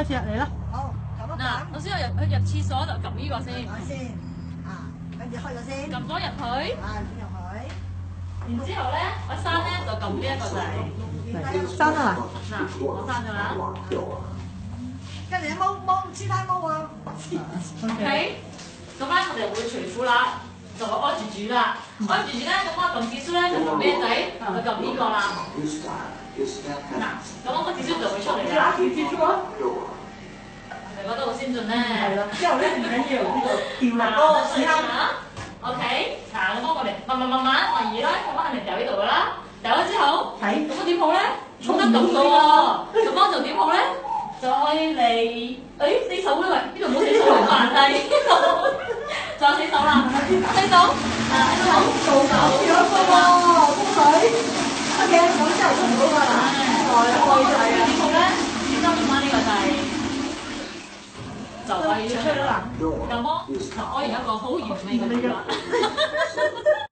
開始嚟啦。好，嗱，撳，首先我入去入廁所就撳呢個先，先，啊，跟住開咗先，撳咗入去，啊，點入去？然之後咧我閂咧就撳呢一個掣，嚟，閂啦嗱我閂咗啦。跟住你踎踎黐胎踎啊，，OK，咁咧我哋會除褲啦，就會安住煮啦，安住煮咧咁我撳指數咧就撳咩仔，就撳呢個啦，嗱，咁我個指數就會出嚟啦，住蜘蛛啊！先進咧？係啦，之後咧唔緊要呢個掉嗱，落我試下，OK，嗱，咁我哋慢慢慢慢第二啦，咁我係咪掉呢度噶啦？掉咗之後，睇咁我點好咧？沖得咁到喎，咁我就點好咧？再嚟，誒四手咧，喂，呢度冇四手好煩低，仲有四手啦，四手，啊四手，做搞咗個喎，風水，乜嘢咁之後出唔到㗎啦，係開晒啊！點好咧？先撳翻呢個掣，就可以出嚟啦。咁我就可以有一個好完美嘅圖啦。